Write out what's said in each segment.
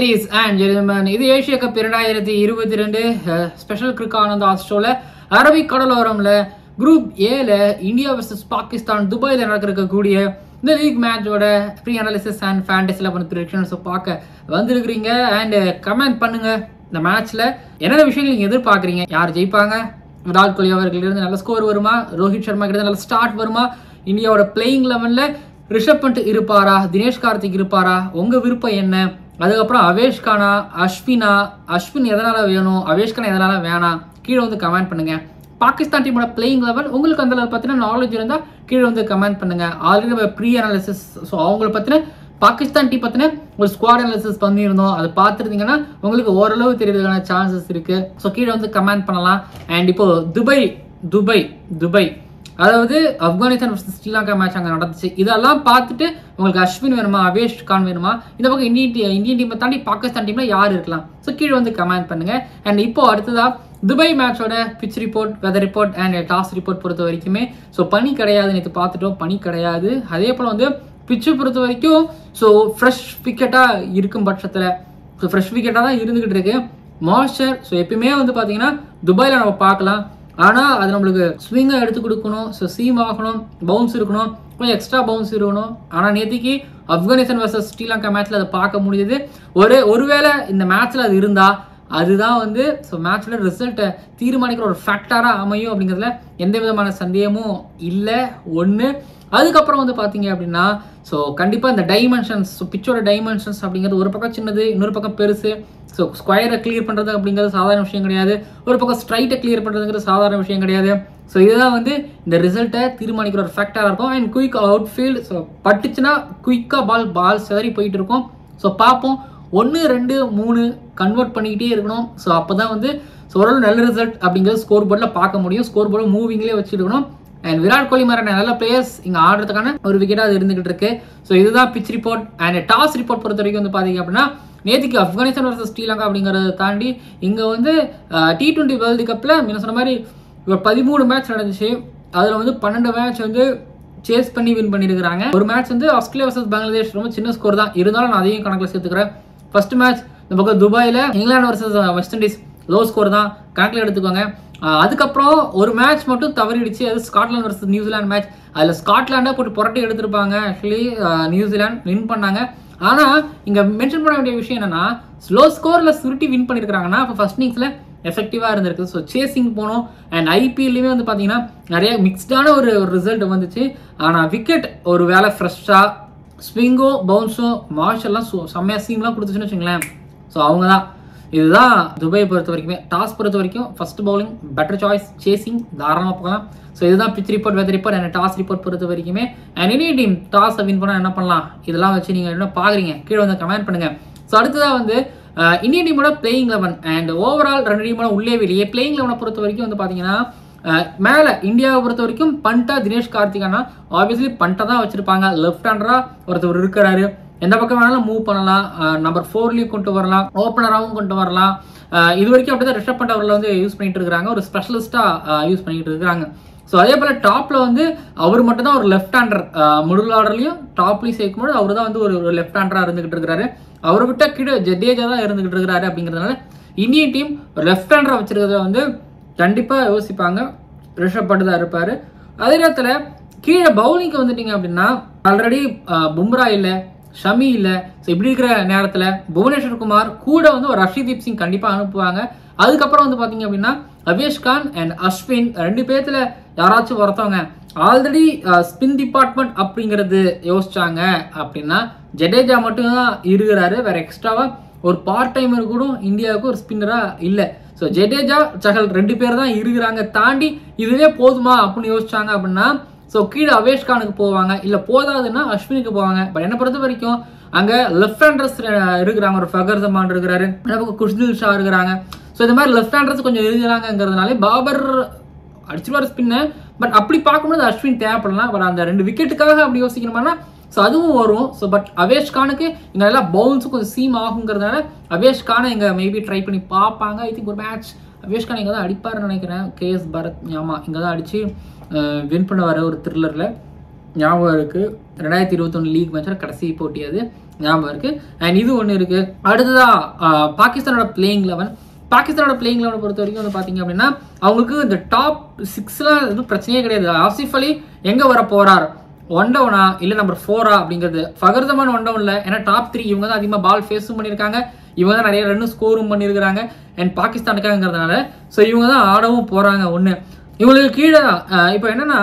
Ladies and gentlemen இது Asia cup இரண்டாயிரத்தி இருபத்தி ரெண்டு ஸ்பெஷல் கிரிக் ஆனந்த் ஆஸ்ட்ரோல அரபிக் கடலோரம்ல குரூப் ஏல இந்தியா வர்சஸ் பாகிஸ்தான் துபாயில் நடக்கிறக்கூடிய இந்த லீக் மேட்சோட ப்ரீ அனாலிசிஸ் அண்ட் ஃபேண்டஸில் பண்ண ப்ரிடிக்ஷன்ஸ் பார்க்க வந்திருக்கிறீங்க. அண்ட் கமெண்ட் பண்ணுங்க இந்த மேட்ச்ல என்னென்ன விஷயங்கள் நீங்க எதிர்பார்க்குறீங்க? யார் ஜெயிப்பாங்க? விராட் கோலி அவர்களிருந்து நல்ல ஸ்கோர் வருமா? ரோஹித் சர்மா கிட்ட நல்ல ஸ்டார்ட் வருமா? இந்தியாவோட பிளேயிங் லெவனில் ரிஷப் பண்ட் இருப்பாரா? தினேஷ் கார்த்திக் இருப்பாரா? உங்கள் விருப்பம் என்ன? அதுக்கப்புறம் அவேஷ்கானா அஸ்வினா அஸ்வின் எதனால் வேணும் அவேஷ்கானா எதனால் வேணாம் கீழே வந்து கமெண்ட் பண்ணுங்கள் பாகிஸ்தான் டீமோட பிளேயிங் லெவல் உங்களுக்கு அந்த பார்த்தீங்கன்னா நாலேஜ் இருந்தால் கீழே வந்து கமெண்ட் பண்ணுங்க. ஆல்ரெடி நம்ம ப்ரீ அனாலிசிஸ் ஸோ அவங்கள பத்தின பாகிஸ்தான் டீம் பத்தின ஒரு ஸ்குவாட் அனாலிசிஸ் பண்ணியிருந்தோம். அதை பார்த்துருந்தீங்கன்னா உங்களுக்கு ஓரளவு தெரியறதுக்கான சான்சஸ் இருக்குது ஸோ கீழே வந்து கமெண்ட் பண்ணலாம். அண்ட் இப்போது துபாய் துபாய் துபாய். அதாவது ஆப்கானிஸ்தான் வர்சஸ் ஸ்ரீலங்கா மேட்ச் அங்கே நடந்துச்சு. இதெல்லாம் பார்த்துட்டு உங்களுக்கு அஸ்வின் வேணுமா அவேஷ் கான் வேணுமா? இந்த பக்கம் இந்தியன் டீ இந்தியன் டீமை தாண்டி பாகிஸ்தான் டீம்ல யார் இருக்கலாம்? ஸோ கீழே வந்து கமெண்ட் பண்ணுங்க. அண்ட் இப்போ அடுத்ததா துபாய் மேட்சோட pitch report weather report and toss report பொறுத்த வரைக்குமே. ஸோ பனி கிடையாது நேற்று பார்த்துட்டோம். பனி கிடையாது. அதே போல் வந்து பிச்சை பொறுத்த வரைக்கும் ஸோ ஃப்ரெஷ் விக்கெட்டாக இருக்கும் பட்சத்தில். ஸோ ஃப்ரெஷ் விக்கெட்டாக தான் இருந்துகிட்டு இருக்கு. மாய்ஸ்சர் ஸோ எப்பயுமே வந்து பார்த்தீங்கன்னா துபாயில் நம்ம பார்க்கலாம். ஆனால் அது நம்மளுக்கு ஸ்விங்கை எடுத்து கொடுக்கணும் ஸோ சீம் ஆகணும் பவுன்ஸ் இருக்கணும் கொஞ்சம் எக்ஸ்ட்ரா பவுன்ஸ் இருக்கணும். ஆனால் நேற்றுக்கு ஆப்கானிஸ்தான் வர்சஸ் ஸ்ரீலங்கா மேட்ச்சில் அதை பார்க்க முடியுது. ஒரு ஒருவேளை இந்த மேட்ச்சில் அது இருந்தால் அதுதான் வந்து ஸோ மேட்ச்சில் ரிசல்ட்டை தீர்மானிக்கிற ஒரு ஃபேக்டராக அமையும் அப்படிங்கிறதுல எந்த விதமான சந்தேகமும் இல்லை. ஒன்று அதுக்கப்புறம் வந்து பார்த்தீங்க அப்படின்னா ஸோ கண்டிப்பாக இந்த டைமென்ஷன்ஸ் ஸோ பிச்சோட டைமென்ஷன்ஸ் அப்படிங்கிறது ஒரு பக்கம் சின்னது இன்னொரு பக்கம் பெருசு. ஸோ ஸ்கொயரை கிளியர் பண்ணுறது அப்படிங்கிறது சாதாரண விஷயம் கிடையாது. ஒரு பக்கம் ஸ்ட்ரைட்டை கிளியர் பண்ணுறதுங்கிறது சாதாரண விஷயம் கிடையாது. ஸோ இதுதான் வந்து இந்த ரிசல்ட்டை தீர்மானிக்கிற ஒரு ஃபேக்டராக இருக்கும். And quick outfield so பட்டுச்சுன்னா குயிக்காக பால் பால் சிதறி போயிட்டு இருக்கும். ஸோ பார்ப்போம். ஒன்று ரெண்டு மூணு கன்வெர்ட் பண்ணிக்கிட்டே இருக்கணும். ஸோ அப்போ தான் வந்து ஸோ ஓரளவு நல்ல ரிசல்ட் அப்படிங்கிறது ஸ்கோர் போர்டில் பார்க்க முடியும். ஸ்கோர் போர்டு மூவிங்லேயே வச்சுருக்கணும். அண்ட் விராட் கோலி மாதிரியான நல்ல பிளேயர்ஸ் இங்கே ஆடுறதுக்கான ஒரு விக்கெட்டாக அது இருந்துகிட்டு இருக்கு. ஸோ இதுதான் pitch report and toss report பொறுத்த வரைக்கும் வந்து பார்த்தீங்க அப்படின்னா நேற்றுக்கு ஆப்கானிஸ்தான் வர்சஸ் ஸ்ரீலங்கா அப்படிங்கிறத தாண்டி இங்கே வந்து டி டுவெண்ட்டி வேர்ல்டு கப்பில் முன்ன சொன்ன மாதிரி ஒரு பதிமூணு மேட்ச் நடந்துச்சு. அதில் வந்து பன்னெண்டு மேட்ச் வந்து சேஸ் பண்ணி வின் பண்ணியிருக்கிறாங்க ஒரு மேட்ச் வந்து ஆஸ்திரேலியா வர்சஸ் பங்களாதேஷ் ரொம்ப சின்ன ஸ்கோர் தான். இருந்தாலும் நான் அதையும் கணக்கில் சேர்த்துக்கிறேன். ஃபர்ஸ்ட் மேட்ச் இந்த பக்கம் துபாயில் England versus West Indies low score தான். கணக்கில் எடுத்துக்கோங்க. அதுக்கப்புறம் ஒரு மேட்ச் மட்டும் தவறிடுச்சு. அது ஸ்காட்லாந்து வர்சஸ் நியூசிலாந்து மேட்ச் அதில் ஸ்காட்லாண்டை போட்டு புரட்டி எடுத்திருப்பாங்க. ஆக்சுவலி நியூசிலாந்து வின் பண்ணாங்க. ஆனால் இங்கே மென்ஷன் பண்ண வேண்டிய விஷயம் என்னன்னா ஸ்லோ ஸ்கோரில் சுருட்டி வின் பண்ணியிருக்காங்கன்னா இப்போ ஃபர்ஸ்ட் இன்னிங்ஸில் எஃபெக்டிவாக இருந்திருக்கு. ஸோ சேசிங் போனோம். அண்ட் ஐபிஎல்லையுமே வந்து பார்த்தீங்கன்னா நிறைய மிக்ஸ்டான ஒரு ரிசல்ட் வந்துச்சு. ஆனால் விக்கெட் ஒரு வேலை ஃப்ரெஷ்ஷாக ஸ்விங்கோ பவுன்ஸோ மார்ஷெல்லாம் சு- செம்மையா சீம்லாம் கொடுத்துச்சுன்னு வச்சுங்களேன். ஸோ அவங்க தான் இதுதான் துபாய் பொறுத்த வரைக்குமே. டாஸ் பொறுத்த வரைக்கும் first bowling better choice chasing தாராளமாக போகலாம். ஸோ இதுதான் pitch report weather report and toss report பொறுத்த வரைக்குமே. And any team toss win பண்ணால் என்ன பண்ணலாம்? இதெல்லாம் வச்சு நீங்கள் என்ன பார்க்குறீங்க கீழே வந்து கமெண்ட் பண்ணுங்கள் ஸோ அடுத்ததாக வந்து இந்தியன் டீமோட பிளேயிங் லெவன் அண்ட் ஓவரால் ரெண்டு டீமோட உள்ளே வெளியே பிளேயிங் லெவனை பொறுத்த வரைக்கும் வந்து பார்த்தீங்கன்னா மேலே இந்தியாவை பொறுத்த வரைக்கும் பண்டா தினேஷ் கார்த்திகானா ஆப்வியஸ்லி பண்டா தான் வச்சுருப்பாங்க. லெஃப்ட் ஹேண்டராக ஒருத்தர் இருக்கிறாரு. எந்த பக்கம் வேணாலும் மூவ் பண்ணலாம். நம்பர் ஃபோர்லேயும் கொண்டு வரலாம். ஓப்பனராகவும் கொண்டு வரலாம். இது வரைக்கும் அப்படிதான் ரிஷப் பண்ட் அவரில் வந்து யூஸ் பண்ணிட்டு இருக்கிறாங்க. ஒரு ஸ்பெஷலிஸ்ட்டாக யூஸ் பண்ணிட்டு இருக்கிறாங்க. ஸோ அதே போல் டாப்பில் வந்து அவர் மட்டும் தான் ஒரு லெஃப்ட் ஹேண்டர் மிடில் ஆர்டர்லயும் சேர்க்கும் சேர்க்கும்போது அவர் தான் வந்து ஒரு லெஃப்ட் ஹேண்டராக இருந்துகிட்டு இருக்கிறாரு. அவரை விட்ட கீழே ஜடேஜா தான் இருந்துகிட்டு இருக்கிறாரு அப்படிங்கிறதுனால இந்தியன் டீம் லெஃப்ட் ஹேண்டரை வச்சிருக்கிறத வந்து கண்டிப்பாக யோசிப்பாங்க. ரிஷப் பண்ட் தான் இருப்பார். அதே நேரத்தில் கீழே பவுலிங்க்கு வந்துட்டீங்க அப்படின்னா ஆல்ரெடி பும்ரா இல்லை. ஷமி இல்லை. ஸோ இப்படி இருக்கிற நேரத்தில் புவனேஸ்வர் குமார் கூட வந்து ஒரு ரஷிதீப் சிங் கண்டிப்பாக அனுப்புவாங்க. அதுக்கப்புறம் வந்து பார்த்தீங்க அப்படின்னா அவேஷ் கான் அண்ட் அஸ்வின் ரெண்டு பேர்த்தில் யாராச்சும் ஒருத்தவங்க ஆல்ரெடி ஸ்பின் டிபார்ட்மெண்ட் அப்படிங்கிறது யோசிச்சாங்க அப்படின்னா ஜடேஜா மட்டும்தான் இருக்கிறாரு. வேற எக்ஸ்ட்ராவாக ஒரு பார்ட் டைமர் கூட இந்தியாவுக்கு ஒரு ஸ்பின்னராக இல்லை. ஸோ ஜடேஜா சஹல் ரெண்டு பேர் தான் இருக்கிறாங்க. தாண்டி இதுவே போதுமா அப்படின்னு யோசிச்சாங்க அப்படின்னா ஸோ கீழே அவேஷ் கானுக்கு போவாங்க. இல்லை போதாதுன்னா அஸ்வினுக்கு போவாங்க. பட் என்னை பொறுத்த வரைக்கும் அங்கே லெஃப்ட் ஹேண்டர்ஸ் இருக்கிறாங்க. ஒரு ஃபகர் ஜமான் இருக்கிறாரு. நமக்கு குஷ்னில் ஷா இருக்கிறாங்க. ஸோ இந்த மாதிரி லெஃப்ட் ஹேண்டர்ஸ் கொஞ்சம் இருக்கிறாங்கிறதுனாலே பாபர் அடிச்சுவார் ஸ்பின்னு பட் அப்படி பார்க்கும்போது அஸ்வின் தேவைப்படலாம். பட் அந்த ரெண்டு விக்கெட்டுக்காக அப்படி யோசிக்கணுமானா ஸோ அதுவும் வரும். ஸோ பட் அவேஷ் கானுக்கு இங்கே நல்லா பவுன்ஸும் கொஞ்சம் சீம் ஆகுங்கிறதுனால அவேஷ் கானை இங்கே மேபி ட்ரை பண்ணி பார்ப்பாங்க. ஐ திங்க் ஒரு மேட்ச் அவேஷ் இங்கே தான் அடிப்பாருன்னு நினைக்கிறேன். கேஎஸ் பரத் ஞாமா. இங்கே தான் அடித்து வின் பண்ண வர ஒரு த்ரில்லரில் ஞாபகம் இருக்குது ரெண்டாயிரத்தி இருபத்தொன்று லீக் மேட்சில் கடைசி போட்டி அது. ஞாபகம் இருக்குது அண்ட் இது ஒன்று இருக்குது அடுத்ததாக பாகிஸ்தானோட பிளேயிங் லெவன் பாகிஸ்தானோட பிளேயிங் லெவனை பொறுத்த வரைக்கும் வந்து பார்த்தீங்க அப்படின்னா அவங்களுக்கு இந்த டாப் சிக்ஸ்லாம் எதுவும் பிரச்சனையே கிடையாது. ஆசிஃப் அலி எங்கே வர போகிறார் ஒன் டவுனா இல்லை நம்பர் ஃபோரா அப்படிங்கிறது. ஃபகர்தமான் ஒன் டவுனில் ஏன்னா டாப் த்ரீ இவங்க தான் அதிகமாக பால் ஃபேஸும் பண்ணியிருக்காங்க. இவங்க தான் நிறைய ரன் ஸ்கோரும் பண்ணியிருக்கிறாங்க. அண்ட் பாகிஸ்தானுக்காகங்கிறதுனால ஸோ இவங்க தான் ஆடவும் போகிறாங்க ஒன்று இவங்களுக்கு கீழே இப்போ என்னென்னா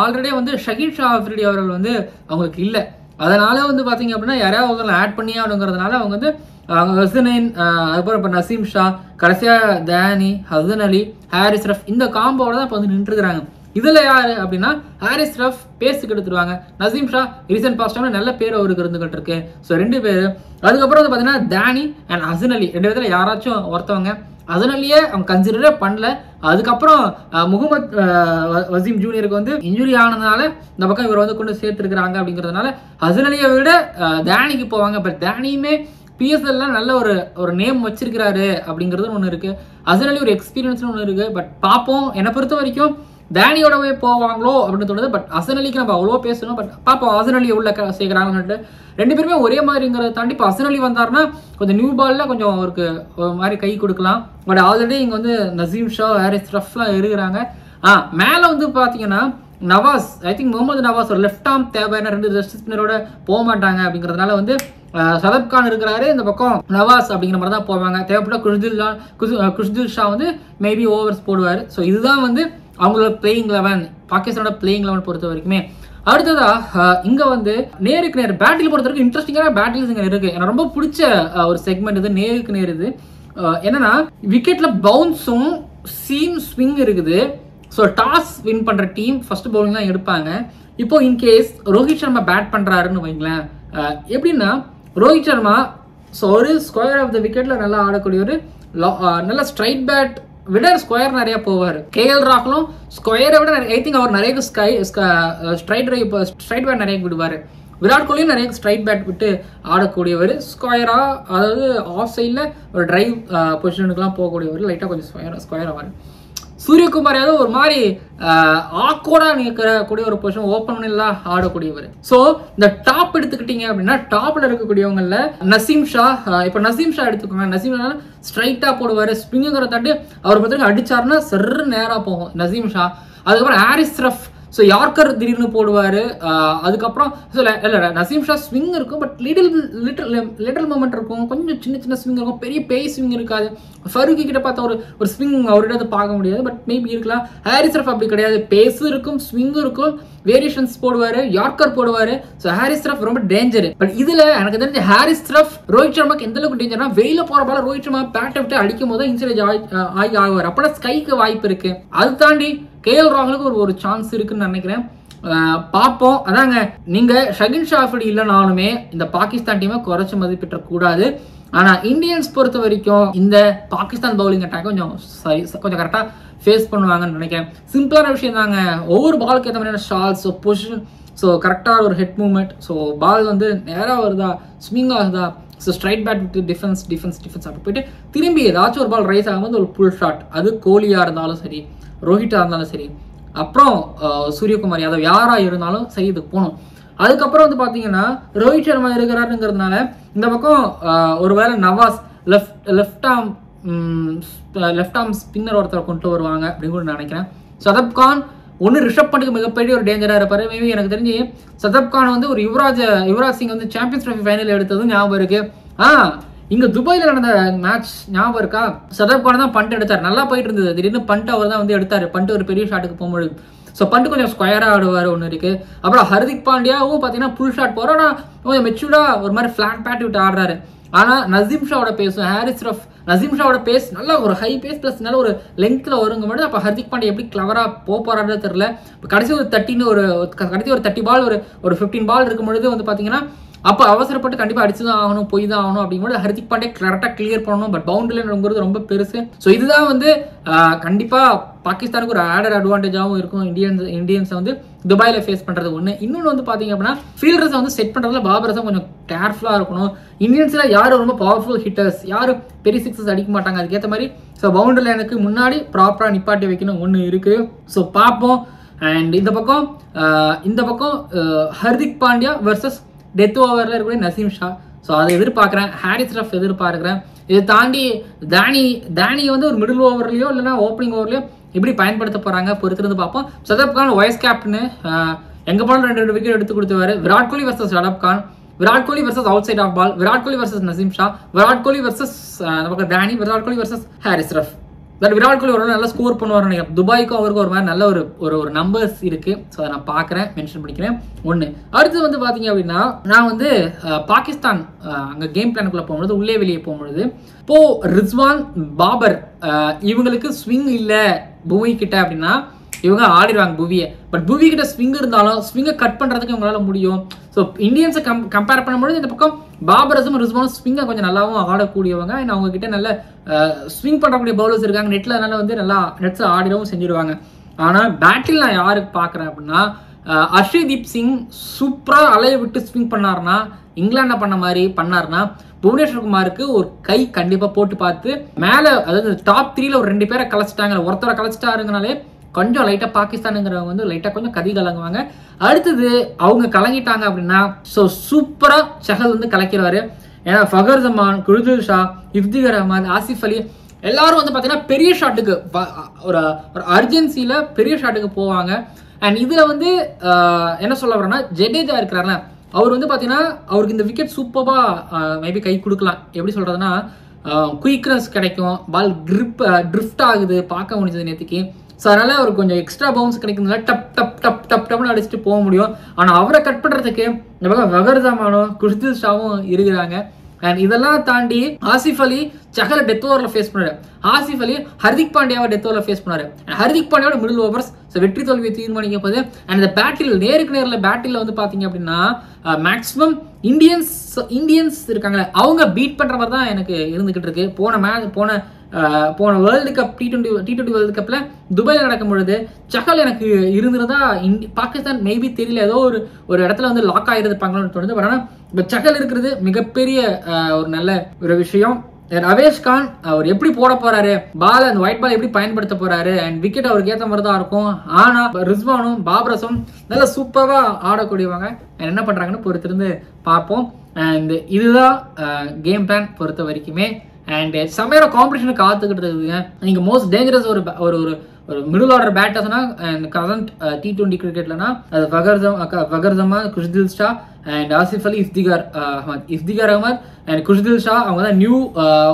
ஆல்ரெடி வந்து ஷகீர் ஷா அஃப்ரிடி அவர்கள் வந்து அவங்களுக்கு இல்லை. அதனால் வந்து பார்த்தீங்க அப்படின்னா யாராவது ஒருத்தர் ஆட் பண்ணி ஆடுங்கிறதுனால அவங்க வந்து அவங்க ஹசனைன் அதுக்கப்புறம் இப்போ நசீம் ஷா கடைசியாக தயானி ஹசன் அலி ஹாரிஸ் ரஃப் இந்த காம்போட தான் இப்போ வந்து நின்றுருக்குறாங்க. இதில் யார் அப்படின்னா ஹாரிஸ் ரஃப் பேஸுக்கு எடுத்துருவாங்க. நசீம் ஷா ரீசன்ட் பாஸ்ட் டைமில் நல்ல பேர் அவருக்கு இருந்துகிட்டு இருக்கு ஸோ ரெண்டு பேர். அதுக்கப்புறம் வந்து பார்த்தீங்கன்னா தானி அண்ட் ஹசன் அலி. ரெண்டு பேரில் யாராச்சும் ஒருத்தவங்க. அதனாலேயே அவங்க கன்சிடரே பண்ணல. அதுக்கப்புறம் முகமது வசீம் ஜூனியருக்கு வந்து இன்ஜுரி ஆனதுனால இந்த பக்கம் இவர் வந்து கொண்டு சேர்த்துருக்குறாங்க அப்படிங்கிறதுனால ஹசனலியை விட தேனிக்கு தானிக்கு போவாங்க. பட் தானியுமே பிஎஸ்எல்ல நல்ல ஒரு ஒரு நேம் வச்சிருக்கிறாரு அப்படிங்கிறது ஒன்று இருக்கு. ஹசன் அலி ஒரு எக்ஸ்பீரியன்ஸ்னு ஒன்று இருக்கு. பட் பார்ப்போம் என்னை பொறுத்த வரைக்கும் டேனியோடவே போவாங்களோ அப்படின்னு தோணுது. பட் ஹசன் அலிக்கு நம்ம அவ்வளோ பேசணும். பட் பார்ப்போம் ஹசன் அலி உள்ள சேர்க்குறாங்கன்னு ரெண்டு பேருமே ஒரே மாதிரிங்கிறத தாண்டி இப்போ அசனலி அலி வந்தாருன்னா கொஞ்சம் நியூ பாலில் கொஞ்சம் அவருக்கு ஒரு மாதிரி கை கொடுக்கலாம். பட் ஆல்ரெடி இங்கே வந்து நசீம் ஷா ஹாரிஸ் ரஃப்லாம் இருக்கிறாங்க ஆ மேலே வந்து பார்த்தீங்கன்னா நவாஸ் ஐ திங்க் முகமது நவாஸ் ஒரு லெஃப்ட் ஆர்ம் தேவையான ரெண்டு ரெஸ்ட் ஸ்பின்னரோட போக மாட்டாங்க அப்படிங்கிறதுனால வந்து சதப் கான் இருக்கிறாரு. இந்த பக்கம் நவாஸ் அப்படிங்கிற மாதிரி தான் போவாங்க. தேவைப்பட்ட குஷ்தில் குஷ்தில் ஷா வந்து மேபி ஓவர்ஸ் போடுவார். ஸோ இதுதான் வந்து அவங்களோட பிளேயிங் லெவன் பாகிஸ்தானோட பிளேயிங் லெவன் பொறுத்த வரைக்குமே. அடுத்ததா இங்க வந்து நேருக்கு நேர் பேட்டில் பொறுத்த வரைக்கும் இன்ட்ரெஸ்டிங்கான பேட்டில்ஸ் இங்க இருக்கு. எனக்கு ரொம்ப பிடிச்ச ஒரு செக்மெண்ட் இது நேருக்கு நேர் இது. என்னன்னா விக்கெட்ல பவுன்ஸும் சீம் ஸ்விங் இருக்குது. ஸோ டாஸ் வின் பண்ற டீம் ஃபர்ஸ்ட் பவுலிங் தான் எடுப்பாங்க. இப்போ இன்கேஸ் ரோஹித் சர்மா பேட் பண்றாருன்னு வைங்களேன். எப்படின்னா ரோஹித் சர்மா ஸோ ஒரு ஸ்கொயர் ஆஃப் த விக்கெட்ல நல்லா ஆடக்கூடிய ஒரு நல்ல ஸ்ட்ரைட் பேட் விடர் ஸ்கொயர் நிறைய போவார். கேஎல் ராகுலும் ஸ்கொயரை விட ஐ திங்க் அவர் நிறைய sky straight drive straight bat நிறைய விடுவார். விராட் கோலியும் நிறைய ஸ்ட்ரைட் பேட் விட்டு ஆடக்கூடியவர். ஸ்கொயராக அதாவது ஆஃப் சைடில் ஒரு ட்ரைவ் பொசிஷனுக்குலாம் போகக்கூடியவர். லைட்டாக கொஞ்சம் ஸ்கொயர் ஸ்கொயர் ஆவார். சூரியகுமார் யாதவ் ஒரு மாதிரி ஆக்கோடாக நிற்கிற கூடிய ஒரு பொசிஷன் ஓப்பன் பண்ணிலாம் ஆடக்கூடியவர். ஸோ இந்த டாப் எடுத்துக்கிட்டீங்க அப்படின்னா டாப்பில் இருக்கக்கூடியவங்களில் நசீம் ஷா இப்போ நசீம் ஷா எடுத்துக்கோங்க. நசீம் ஷா ஸ்ட்ரைட்டாக போடுவார். ஸ்பின்னுங்கிற தாட்டி அவர் பார்த்துட்டு அடிச்சாருன்னா சர்ரு நேராக போகும். நசீம் ஷா. அதுக்கப்புறம் ஹாரிஸ் ரஃப் ஸோ யார்கர் திடீர்னு போடுவார் அதுக்கப்புறம் ஸோ இல்லை நசீம் ஷா ஸ்விங் இருக்கும் but little little little moment இருக்கும். கொஞ்சம் சின்ன சின்ன ஸ்விங் இருக்கும். பெரிய பேய் ஸ்விங் இருக்காது. ஃபருகி கிட்ட பார்த்தா ஒரு ஒரு ஸ்விங் அவர்கிட்ட பார்க்க முடியாது பட் மேபி இருக்கலாம். ஹாரிஸ் ரஃப் அப்படி கிடையாது. பேஸும் இருக்கும் ஸ்விங்கும் இருக்கும். வேரியேஷன்ஸ் போடுவார் யார்கர் போடுவார். ஸோ ஹாரிஸ் ரஃப் ரொம்ப டேஞ்சர் பட் இதில் எனக்கு தெரிஞ்ச ஹாரிஸ் ரஃப் ரோஹித் சர்மாக்கு எந்த அளவுக்கு டேஞ்சர்னா வெளியில போகிற பால ரோஹித் சர்மா பேட்டை விட்டு அடிக்கும் போது இன்சைட் ஆகி ஆகுவார். அப்போனா ஸ்கைக்கு வாய்ப்பு இருக்குது அது தாண்டி கேஎல் ராகுலுக்கு ஒரு ஒரு சான்ஸ் இருக்குன்னு நினைக்கிறேன். பார்ப்போம். அதாங்க நீங்கள் ஷகின் ஷாஃபிடி இல்லைனாலுமே இந்த பாகிஸ்தான் டீமை குறைச்சி மதிப்பிட்ட கூடாது ஆனால் இந்தியன்ஸ் பொறுத்த வரைக்கும் இந்த பாகிஸ்தான் பவுலிங் அட்டாக் கொஞ்சம் சரி கொஞ்சம் கரெக்டாக ஃபேஸ் பண்ணுவாங்கன்னு நினைக்கிறேன். சிம்பிளான விஷயம் தாங்க. ஒவ்வொரு பாலுக்கு ஏற்ற மாதிரியான ஷால்ஸ் பொசிஷன் ஸோ கரெக்டாக ஒரு ஹெட் மூவ்மெண்ட் ஸோ பால் வந்து நேராக வருதா ஸ்விங் ஆகுதா? ஸோ ஸ்ட்ரைட் பேட் விட்டு டிஃபென்ஸ் டிஃபென்ஸ் டிஃபென்ஸ் அப்படி போயிட்டு திரும்பி ஏதாச்சும் ஒரு பால் ரைஸ் ஆகும்போது ஒரு புல் ஷாட் அது கோலியாக இருந்தாலும் சரி ரோஹிட்டாக இருந்தாலும் சரி. அப்புறம் சூரியகுமார் யாதவ் யாராக இருந்தாலும் சரி இதுக்கு போகணும். அதுக்கப்புறம் வந்து பார்த்தீங்கன்னா ரோஹித் சர்மா இருக்கிறாருங்கிறதுனால இந்த பக்கம் ஒருவேளை Nawaz left left arm left arm spinner ஒருத்தரை கொண்டு வருவாங்க அப்படின்னு கூட நினைக்கிறேன். சதப் கான் ஒன்று ரிஷப் பண்ட்டுக்கு மிகப்பெரிய ஒரு டேஞ்சராக இருப்பார். மேபி எனக்கு தெரிஞ்சு சதப் கான் வந்து ஒரு யுவராஜ் யுவராஜ் சிங் வந்து சாம்பியன்ஸ் ட்ராஃபி ஃபைனல் எடுத்ததும் ஞாபகம் இருக்குது ஆ இங்க துபாயில நடந்த மேட்ச் ஞாபகம் இருக்கா? சதப் கான் தான் பண்ட் எடுத்தார். நல்லா போயிட்டு இருந்தது. திடீர்னு பண்ட் அவர் தான் வந்து எடுத்தார். பண்ட் ஒரு பெரிய ஷாட்டுக்கு போகும்போது. ஸோ பண்ட் கொஞ்சம் ஸ்கொயராக ஆடுவார் ஒன்று இருக்கு. அப்புறம் ஹர்திக் பாண்டியாவும் பார்த்தீங்கன்னா ஃபுல் ஷாட் போகிறார் ஆனால் கொஞ்சம் மெச்சூர்டாக ஒரு மாதிரி ஃப்ளாட் பேட் விட்டு ஆடுறாரு. ஆனால் நசீம் ஷாவோட பேஸும் ஹாரிஸ் ரஃப் நசீம் ஷாவோட பேஸ் நல்லா ஒரு ஹை பேஸ் ப்ளஸ் நல்ல ஒரு லெங்த்தில் வருங்க மட்டும் அப்போ ஹர்திக் பாண்டியா எப்படி கிளவராக போக தெரில இப்போ கடைசி ஒரு தேர்ட்டின்னு ஒரு கடைசி ஒரு தேர்ட்டி பால் ஒரு ஒரு ஃபிஃப்டீன் பால் இருக்கும் பொழுது வந்து பார்த்தீங்கன்னா அப்போ அவசரப்பட்டு கண்டிப்பாக அடிச்சு தான் ஆகணும் போய் தான் ஆகணும் அப்படிங்கும்போது ஹர்திக் பாண்டே கரெக்டாக கிளியர் பண்ணணும். பட் பவுண்டரிங்கிறது ரொம்ப பெருசு. ஸோ இதுதான் வந்து கண்டிப்பாக பாகிஸ்தானுக்கு ஒரு ஆடர் அட்வான்டேஜாகவும் இருக்கும். இந்தியன்ஸ் இந்தியன்ஸை வந்து துபாயில் ஃபேஸ் பண்ணுறது ஒன்று இன்னொன்று வந்து பார்த்தீங்க அப்படின்னா ஃபீல்டர்ஸை வந்து செட் பண்ணுறதுல பாபரஸும் கொஞ்சம் கேர்ஃபுல்லாக இருக்கணும். இந்தியன்ஸில் யார் ரொம்ப பவர்ஃபுல் ஹிட்டர்ஸ் யார் பெரிய சிக்ஸஸ் அடிக்க மாட்டாங்க? அதுக்கேற்ற மாதிரி ஸோ பவுண்டரி லைனுக்கு முன்னாடி ப்ராப்பராக நிப்பாட்டி வைக்கணும் ஒன்று இருக்குது ஸோ பார்ப்போம். அண்ட் இந்த பக்கம் இந்த பக்கம் ஹர்திக் பாண்டியா வெர்சஸ் டெத் ஓவரில் இருக்கக்கூடிய நசீம் ஷா. ஸோ அதை எதிர்பார்க்குறேன். ஹாரிஸ் ரஃப் எதிர்பார்க்குறேன். இதை தாண்டி தானி தானியை வந்து ஒரு மிடில் ஓவர்லையோ இல்லைன்னா ஓப்பனிங் ஓவர்லையோ எப்படி பயன்படுத்த போகிறாங்க பொறுத்திருந்து பார்ப்போம். சதப் கான் வைஸ் கேப்டனு எங்கே போனாலும் ரெண்டு ரெண்டு விக்கெட் எடுத்து கொடுத்துவார் Virat Kohli versus Shadab Khan. Virat Kohli versus outside off ball Virat Kohli versus Naseem Shah. Virat Kohli versus நமக்கு தானி விராட் கோலி வர்சஸ் ஹாரிஸ் ரஃப் பட் விராட் கோலி ஒரு நல்லா ஸ்கோர் பண்ணுவார் நினைக்கிறேன். துபாய்க்கும் அவருக்கும் ஒரு மாதிரி நல்ல ஒரு ஒரு ஒரு நம்பர்ஸ் இருக்கு. ஸோ அதை நான் பார்க்குறேன் மென்ஷன் பண்ணிக்கிறேன். ஒன்று அடுத்து வந்து பார்த்தீங்க அப்படின்னா நான் வந்து பாகிஸ்தான் அங்கே கேம் பிளானுக்குள்ளே போகும்பொழுது உள்ளே வெளியே போகும்பொழுது இப்போ ரிஸ்வான் பாபர் இவங்களுக்கு ஸ்விங் இல்லை பூமி கிட்ட அப்படின்னா இவங்க ஆடிடுவாங்க புவியை. பட் புவி கிட்ட ஸ்விங் இருந்தாலும் ஸ்விங்கை கட் பண்ணுறதுக்கு இவங்களால முடியும். ஸோ இந்தியன்ஸை கம் கம்பேர் பண்ணும்போது இந்த பக்கம் பாபரஸும் ரிஸ்வானும் ஸ்விங்கை கொஞ்சம் நல்லாவும் ஆடக்கூடியவங்க. அண்ட் அவங்க கிட்ட நல்ல ஸ்விங் பண்ணக்கூடிய பவுலர்ஸ் இருக்காங்க. நெட்டில் அதனால வந்து நல்லா நெட்ஸ் ஆடிடவும் செஞ்சிருவாங்க. ஆனால் பேட்டில் நான் யாருக்கு பார்க்குறேன் அப்படின்னா அஹ், சிங் சூப்பராக அலைய விட்டு ஸ்விங் பண்ணாருன்னா இங்கிலாண்டில் பண்ண மாதிரி பண்ணாருன்னா புவனேஸ்வர் குமாருக்கு ஒரு கை கண்டிப்பாக போட்டு பார்த்து மேலே அதாவது டாப் த்ரீல ஒரு ரெண்டு பேரை கலைச்சிட்டாங்க. ஒருத்தரை கலைச்சிட்டாருங்கனாலே கொஞ்சம் லைட்டாக பாகிஸ்தானுங்கிறவங்க வந்து லைட்டாக கொஞ்சம் கதி கலங்குவாங்க. அடுத்தது அவங்க கலங்கிட்டாங்க அப்படின்னா ஸோ சூப்பராக சஹல் வந்து கலக்கிறாரு ஏன்னா ஃபகர் ஜமான் குருதுல் ஷா இஃப்திகர் அஹமத் ஆசிஃப் அலி எல்லாரும் வந்து பார்த்தீங்கன்னா பெரிய ஷாட்டுக்கு ஒரு ஒரு அர்ஜென்சியில் பெரிய ஷாட்டுக்கு போவாங்க. அண்ட் இதில் வந்து என்ன சொல்ல வரேன்னா ஜடேஜா இருக்கிறாருல அவர் வந்து பார்த்தீங்கன்னா அவருக்கு இந்த விக்கெட் சூப்பராக மேபி கை கொடுக்கலாம். எப்படி சொல்கிறதுனா குயிக்னஸ் கிடைக்கும். பால் grip ட்ரிஃப்ட் ஆகுது பார்க்க முடிஞ்சது நேற்றுக்கு ஸோ அதனால அவர் கொஞ்சம் எக்ஸ்ட்ரா பவுன்ஸ் கிடைக்கிறதுனால டப் டப் டப் டப் டப்னு அடிச்சுட்டு போக முடியும். ஆனால் அவரை கட் பண்ணுறதுக்கு இந்த பக்கம் வகர்தாமானும் குர்தில் ஷாவும் இருக்கிறாங்க. அண்ட் இதெல்லாம் தாண்டி ஆசிஃப் அலி சஹலை டெத் ஓவரில் ஃபேஸ் பண்ணார் ஆசிஃப் அலி ஹர்திக் பாண்டியாவை டெத் ஓவரில் ஃபேஸ் பண்ணார் அண்ட் ஹர்திக் பாண்டியாவோட மிடில் ஓவர்ஸ் ஸோ வெற்றி தோல்வியை தீர்மானிக்க போது அண்ட் இந்த பேட்டில் நேருக்கு நேரில் பேட்டில் வந்து பார்த்தீங்க அப்படின்னா மேக்ஸிமம் இந்தியன்ஸ் இந்தியன்ஸ் இருக்காங்களே அவங்க பீட் பண்ணுற மாதிரி தான் எனக்கு இருந்துக்கிட்டு இருக்கு. போன மே போன போன world cup T twenty T twenty world கப்பில் துபாயில் நடக்கும் பொழுது சஹல் எனக்கு இருந்திருந்தா இந்தி பாகிஸ்தான் மேபி தெரியல ஏதோ ஒரு ஒரு இடத்துல வந்து லாக் ஆகிருப்பாங்களோன்னு தோணுது. பட் ஆனால் இப்போ சஹல் இருக்கிறது மிகப்பெரிய ஒரு நல்ல ஒரு விஷயம். ரவேஷ் கான் அவர் எப்படி போட போறாரு? பால் அந்த ஒயிட் பால் எப்படி பயன்படுத்த போறாரு? அண்ட் விக்கெட் அவருக்கு ஏத்த மாதிரி தான் இருக்கும். ஆனா ரிஸ்வானும் பாபரஸும் நல்லா சூப்பரா ஆடக்கூடியவங்க. என்ன பண்றாங்கன்னு பொறுத்திருந்து பார்ப்போம். அண்ட் இதுதான் கேம் பிளான் பொறுத்த வரைக்குமே. அண்ட் செம்மையான காம்படிஷனுக்கு காத்துக்கிட்டு இருக்குங்க நீங்க மோஸ்ட் டேஞ்சரஸ் ஒரு ஒரு ஒரு மிடில் ஆர்டர் பேட்டர்ஸ்னா அண்ட் கரண்ட் டி டுவெண்ட்டி கிரிக்கெட்லனா அது ஃபகர்தம் ஃபகர்தமா Khushdil Shah and Asif Ali Iftikhar ah, Ahmed. Iftikhar Ahmed and Khushdil Shah அவங்க தான் நியூ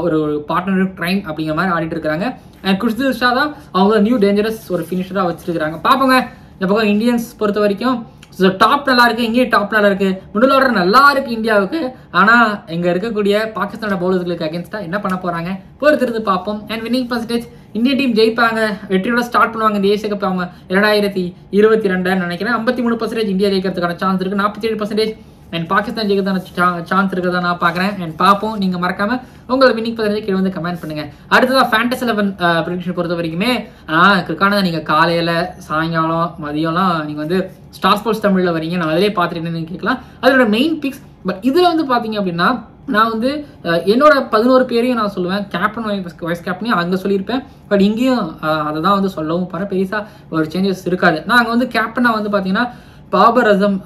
ஒரு பார்ட்னர் ட்ரைன் அப்படிங்கிற மாதிரி ஆடிட்டு இருக்காங்க அண்ட் குஷ்தில் ஷா தான் அவங்க நியூ டேஞ்சரஸ் ஒரு ஃபினிஷராக வச்சிருக்காங்க பார்ப்போங்க. இந்த பக்கம் இந்தியன்ஸ் பொறுத்த வரைக்கும் ஸோ டாப் நல்லா இருக்கு இங்கேயும் டாப் நல்லா இருக்கு. மிடில் ஆர்டர் நல்லா இருக்கு இந்தியாவுக்கு. ஆனால் இங்கே இருக்கக்கூடிய பாகிஸ்தானோட பவுலர்களுக்கு அகேன்ஸ்டாக என்ன பண்ண போறாங்க? பொறுத்திருந்து பார்ப்போம். அண்ட் வின்னிங் பர்சன்டேஜ் இந்திய டீம் ஜெயிப்பாங்க. வெற்றியோட ஸ்டார்ட் பண்ணுவாங்க இந்த ஏசிய கப் அவங்க. இரண்டாயிரத்தி இருபத்தி ரெண்டுன்னு நினைக்கிறேன் ஐம்பத்தி மூணு பர்சன்டேஜ் இந்தியா ஜெயிக்கிறதுக்கான சான்ஸ் இருக்குது நாற்பத்தி ஏழு பர்சன்டேஜ் அண்ட் பாகிஸ்தான் ஜெயிக்கிறதான சான்ஸ் இருக்கிறதா நான் பார்க்குறேன் அண்ட் பார்ப்போம் நீங்கள் மறக்காம உங்களை வின்னிங் பதினஞ்சு கீழே வந்து கமெண்ட் பண்ணுங்க. அடுத்ததாக ஃபேண்டஸ் லெவன் ப்ரிடிக்ஷன் பொறுத்த வரைக்குமே கிரிக்கானதை நீங்கள் காலையில் சாயங்காலம் மதியம்லாம் நீங்கள் வந்து ஸ்டார் ஸ்போர்ட்ஸ் தமிழில் வரீங்க. நான் அதிலே பார்த்துருக்கேன்னு கேட்கலாம். அதோட மெயின் பிக்ஸ் பட் இதில் வந்து பார்த்தீங்க அப்படின்னா நான் வந்து என்னோட பதினோரு பேரையும் நான் சொல்லுவேன். கேப்டன் வைஸ் வைஸ் கேப்டனையும் அங்கே சொல்லியிருப்பேன். பட் இங்கேயும் அதை தான் வந்து சொல்லவும் போகிறேன் பெருசாக ஒரு சேஞ்சஸ் இருக்காது. நான் அங்கே வந்து கேப்டனாக வந்து பார்த்தீங்கன்னா பாபர் அசம்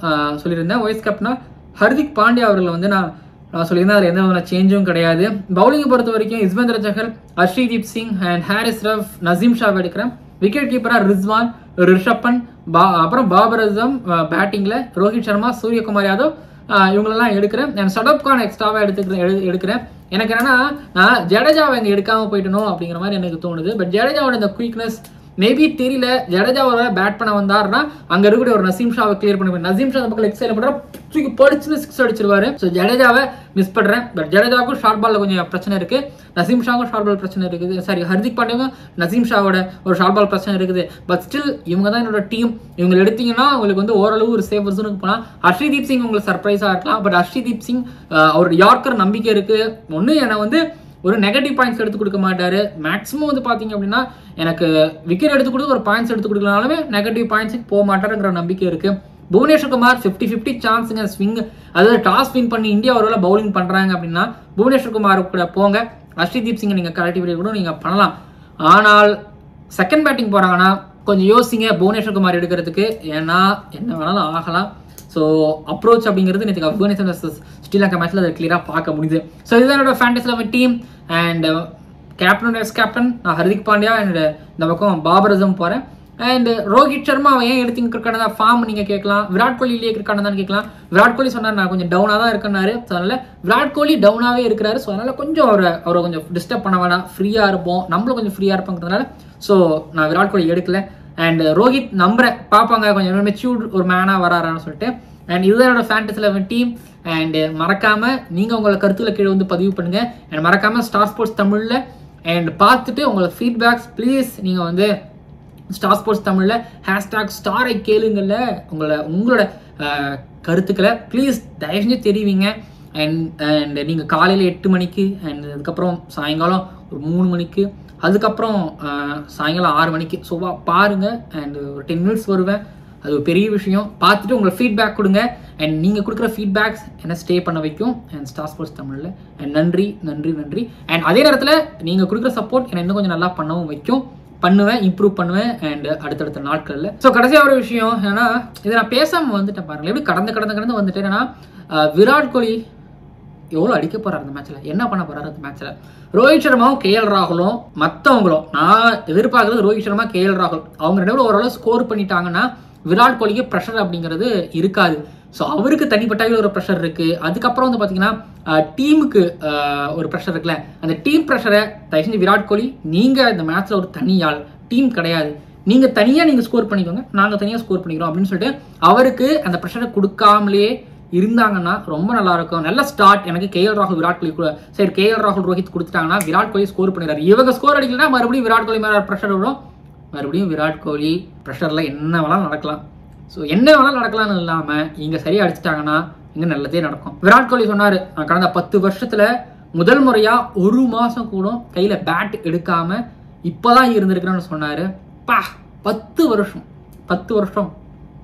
சொல்லியிருந்தேன். வைஸ் கேப்டனாக ஹர்திக் பாண்டியா அவர்களை வந்து நான் நான் சொல்லியிருந்தேன் அதில் எந்த விதமான சேஞ்சும் கிடையாது. பவுலிங்கை பொறுத்த வரைக்கும் யுஸ்வேந்திர ஜஹர் ஹர்ஷீதீப் சிங் அண்ட் ஹாரிஸ் ரஃப் நசீம் ஷா எடுக்கிறேன். விக்கெட் கீப்பராக ரிஸ்வான் ரிஷப்பன் பா அப்புறம் பாபர் அசம் பேட்டிங்கில் ரோஹித் சர்மா சூரியகுமார் யாதவ் இவங்களெல்லாம் எடுக்கிறேன். நான் சடப் கான் எக்ஸ்ட்ராவாக எடுத்துக்கிறேன் எடு எடுக்கிறேன். எனக்கு என்னன்னா நான் ஜடேஜாவை இங்கே எடுக்காமல் போயிட்டணும் அப்படிங்கிற மாதிரி எனக்கு தோணுது. பட் ஜடேஜாவோட இந்த குயிக்னஸ் மேபி தெரியல. ஜடேஜா ஒரு பேட் பண்ண வந்தாருன்னா அங்க இருக்கக்கூடிய ஒரு நசீம் ஷாவை கிளியர் பண்ணி நசீம் ஷா அந்த பக்கம் லெக் சைடில் பண்ற தூக்கி படிச்சுன்னு சிக்ஸ் அடிச்சிருவாரு. ஸோ ஜடேஜாவை மிஸ் பண்றேன். பட் ஜடேஜாவுக்கும் ஷார்ட் பால்ல கொஞ்சம் பிரச்சனை இருக்கு. நசீம் ஷாவுக்கும் ஷார்ட் பால் பிரச்சனை இருக்குது. சாரி ஹர்திக் பாண்டியாவும் நசீம் ஷாவோட ஒரு ஷார்ட் பால் பிரச்சனை இருக்குது. பட் ஸ்டில் இவங்க தான் என்னோட டீம் இவங்க எடுத்தீங்கன்னா உங்களுக்கு வந்து ஓரளவு ஒரு சேஃப் ஜோனுக்கு போனால் ஹர்ஷிதீப் சிங் உங்களுக்கு சர்ப்ரைஸாக இருக்கலாம். பட் ஹர்ஷிதீப் சிங் அவர் யார்க்கர் நம்பிக்கை இருக்கு. ஒன்று என்னை வந்து ஒரு நெகட்டிவ் பாயிண்ட்ஸ் எடுத்து கொடுக்க மாட்டார். மேக்ஸிமம் வந்து பார்த்தீங்க அப்படின்னா எனக்கு விக்கெட் எடுத்து கொடுத்து ஒரு பாயிண்ட்ஸ் எடுத்து கொடுக்கலனாலுமே நெகட்டிவ் பாயிண்ட்ஸுக்கு போக மாட்டாருங்கிற நம்பிக்கை இருக்குது புவனேஸ்வர் குமார் ஃபிஃப்டி ஃபிஃப்டி சான்ஸுங்க ஸ்விங் அதாவது டாஸ் வின் பண்ணி இந்தியா ஒரு வேலை பவுலிங் பண்ணுறாங்க அப்படின்னா புவனேஸ்வர் குமார் கூட போங்க. ஹர்ஷிதீப் சிங்கை நீங்கள் கரெக்டிவ் கூட நீங்கள் பண்ணலாம். ஆனால் செகண்ட் பேட்டிங் போகிறாங்கன்னா கொஞ்சம் யோசிங்க புவனேஸ்வர் குமார் எடுக்கிறதுக்கு. ஏன்னா என்ன வேணாலும் ஆகலாம். ஸோ அப்ரோச் அப்படிங்கிறது நேற்று ஆப்கானிஸ்தான் வர்சஸ் ஸ்ரீலங்கா மேட்ச்சில் அதை கிளியராக பார்க்க முடியுது. ஸோ இதுதான் என்னோட fantasy eleven team and captain as captain நான் ஹர்திக் பாண்டியா அண்ட் uh, இந்த பக்கம் பாபர் போகிறேன் அண்ட் uh, ரோஹித் சர்மா அவன் ஏன் எடுத்து கிரிக்கெட் தான்? ஃபார்ம் நீங்கள் கேட்கலாம். விராட் கோலி இல்லையே கிரிக்கெட் தான் கேட்கலாம். விராட் கோலி சொன்னார் நான் கொஞ்சம் டவுனாக தான் இருக்கேன்னாரு. ஸோ அதனால் விராட் கோலி டவுனாகவே இருக்கிறாரு. ஸோ அதனால் கொஞ்சம் அவரை அவரை கொஞ்சம் டிஸ்டர்ப் பண்ண வேணாம். ஃப்ரீயாக இருப்போம். நம்மளும் கொஞ்சம் ஃப்ரீயாக இருப்போங்கிறதுனால ஸோ நான் விராட் கோலி எடுக்கல. அண்ட் uh, ரோஹித் நம்புறேன். பார்ப்பாங்க கொஞ்சம் மெச்சூர்ட் ஒரு மேனாக வராரான்னு சொல்லிட்டு. அண்ட் இதுதான் என்னோட fantasy eleven team and uh, மறக்காமல் நீங்கள் உங்களை கருத்துல கீழே வந்து பதிவு பண்ணுங்கள் அண்ட் மறக்காமல் ஸ்டார் ஸ்போர்ட்ஸ் தமிழில். அண்ட் பார்த்துட்டு உங்களை ஃபீட்பேக்ஸ் ப்ளீஸ் நீங்கள் வந்து ஸ்டார் ஸ்போர்ட்ஸ் தமிழில். ஹேஷ்டாக் ஸ்டாரை கேளுங்கள்ல. உங்களை உங்களோட uh, கருத்துக்களை ப்ளீஸ் தயவு செஞ்சு தெரிவிங்க. அண்ட் அண்ட் நீங்கள் காலையில் எட்டு மணிக்கு அண்ட் அதுக்கப்புறம் சாயங்காலம் ஒரு மூணு மணிக்கு. அதுக்கப்புறம் சாயங்காலம் ஆறு மணிக்கு. சோவா பாருங்கள் அண்ட் ஒரு டென் மினிட்ஸ் வருவேன். அது ஒரு பெரிய விஷயம். பார்த்துட்டு உங்களை ஃபீட்பேக் கொடுங்க. அண்ட் நீங்கள் கொடுக்குற ஃபீட்பேக்ஸ் என்ன ஸ்டே பண்ண வைக்கும். அண்ட் ஸ்டார் ஸ்போர்ட்ஸ் தமிழில். அண்ட் நன்றி நன்றி நன்றி. அண்ட் அதே நேரத்தில் நீங்கள் கொடுக்குற சப்போர்ட் என்னை இன்னும் கொஞ்சம் நல்லா பண்ணவும் வைக்கும். பண்ணுவேன் இம்ப்ரூவ் பண்ணுவேன். அண்ட் அடுத்தடுத்த நாட்களில். ஸோ கடைசியாக ஒரு விஷயம் ஏன்னா இதை நான் பேசாமல் வந்துட்டேன் பாருங்கள் எப்படி கடந்து கடந்து கடந்து வந்துட்டேன்? ஏன்னா விராட் கோலி எவ்வளோ அடிக்க போறாரு அந்த மேட்ச்ல என்ன பண்ண போறாரு அந்த மேட்ச்ல ரோஹித் சர்மாவும் கேஎல் ராகுலும் மற்றவங்களும் நான் எதிர்பார்க்கறது ரோஹித் சர்மா கேஎல் ராகுல். அவங்க ரெண்டு ஓரளவு ஸ்கோர் பண்ணிட்டாங்கன்னா விராட் கோலிக்கு ப்ரெஷர் அப்படிங்கிறது இருக்காது. ஸோ அவருக்கு தனிப்பட்ட ஒரு ப்ரெஷர் இருக்கு. அதுக்கப்புறம் வந்து பார்த்தீங்கன்னா டீமுக்கு ஒரு ப்ரெஷர் இருக்குல்ல? அந்த டீம் ப்ரெஷரை தயவு செஞ்சு விராட் கோலி நீங்கள் இந்த மேட்ச்ல ஒரு தனி ஆள் டீம் கிடையாது. நீங்க தனியா நீங்க ஸ்கோர் பண்ணிக்கோங்க நாங்க தனியா ஸ்கோர் பண்ணிக்கிறோம் அப்படின்னு சொல்லிட்டு அவருக்கு அந்த ப்ரெஷரை கொடுக்காமலே இருந்தாங்கன்னா ரொம்ப நல்லா இருக்கும். நல்ல ஸ்டார்ட் எனக்கு கேஎல் ராகுல் விராட் கோலி கூட. சரி கேஎல் ராகுல் ரோஹித் கொடுத்துட்டாங்கன்னா விராட் கோலி ஸ்கோர் பண்ணிடுறாரு. இவங்க ஸ்கோர் அடிக்கலன்னா மறுபடியும் விராட் கோலி மேலே ப்ரெஷர் வரும். மறுபடியும் விராட் கோலி ப்ரெஷரில் என்ன வேணாலும் நடக்கலாம். ஸோ என்ன வேணாலும் நடக்கலாம்னு இல்லாமல் இங்கே சரியாக அடிச்சிட்டாங்கன்னா இங்கே நல்லதே நடக்கும். விராட் கோலி சொன்னார் கடந்த பத்து வருஷத்தில் முதல் முறையாக ஒரு மாதம் கூட கையில் பேட் எடுக்காமல் இப்போ தான் இருந்திருக்கிறேன்னு சொன்னார். பா பத்து வருஷம் பத்து வருஷம்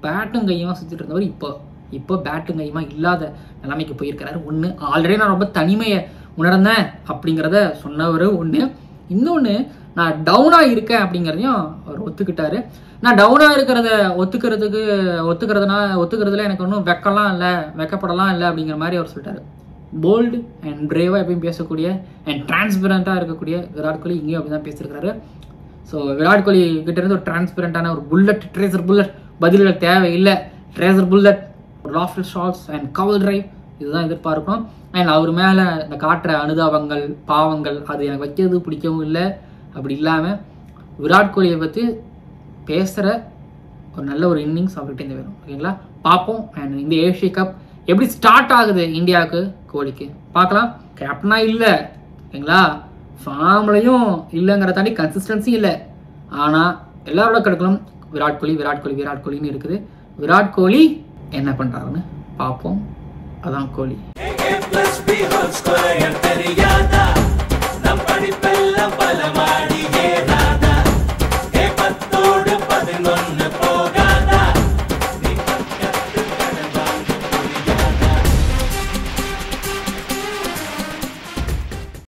பேட்டும் கையுமா சுற்றிட்டு இருந்தவர் இப்போ. இப்போ பேட்டும் கையுமா இல்லாத நிலைமைக்கு போயிருக்கிறாரு. ஒன்று ஆல்ரெடி நான் ரொம்ப தனிமையை உணர்ந்தேன் அப்படிங்கிறத சொன்னவர் ஒன்று இன்னொன்று நான் டவுனாக இருக்கேன் அப்படிங்கிறதையும் அவர் ஒத்துக்கிட்டாரு. நான் டவுனாக இருக்கிறத ஒத்துக்கிறதுக்கு ஒத்துக்கிறதுனா ஒத்துக்கிறதுல எனக்கு ஒன்றும் வெக்கலாம் இல்லை வெக்கப்படலாம் இல்லை அப்படிங்கிற மாதிரி அவர் சொல்லிட்டாரு. போல்டு அண்ட் பிரேவாக எப்பயும் பேசக்கூடிய அண்ட் டிரான்ஸ்பரண்ட்டாக இருக்கக்கூடிய விராட் கோலி இங்கேயும் அப்படி தான் பேசியிருக்காரு ஸோ விராட் கோலி கிட்டேருந்து ஒரு டிரான்ஸ்பரண்டான ஒரு புல்லட் ட்ரேசர் புல்லட் பதில்கள் தேவையில்லை. Tracer bullet rifle shots and cover drive இதுதான் எதிர்பார்க்கணும் அண்ட் அவர் மேலே இந்த காட்டுற அனுதாபங்கள் பாவங்கள் அது எனக்கு வைக்கிறது பிடிக்கவும் இல்லை. அப்படி இல்லாமல் விராட் கோலியை பற்றி பேசுகிற ஒரு நல்ல ஒரு இன்னிங்ஸ் அவர்கிட்ட வேணும். வரும் ஓகேங்களா? பார்ப்போம். அண்ட் இந்த ஏஷிய கப் எப்படி ஸ்டார்ட் ஆகுது இந்தியாவுக்கு கோலிக்கு? பார்க்கலாம். கேப்டனாக இல்லை. ஓகேங்களா? ஃபார்ம்லையும் இல்லைங்கிற தாண்டி கன்சிஸ்டன்சி இல்லை. ஆனால் எல்லாரோட கடுக்கலும் விராட் கோலி விராட் கோலி விராட் கோலின்னு இருக்குது. விராட் கோலி என்ன பண்ணுறாருன்னு பார்ப்போம் அதான் கோழி. தெரியாதா? நம் படிப்பெல்லாம் பலம்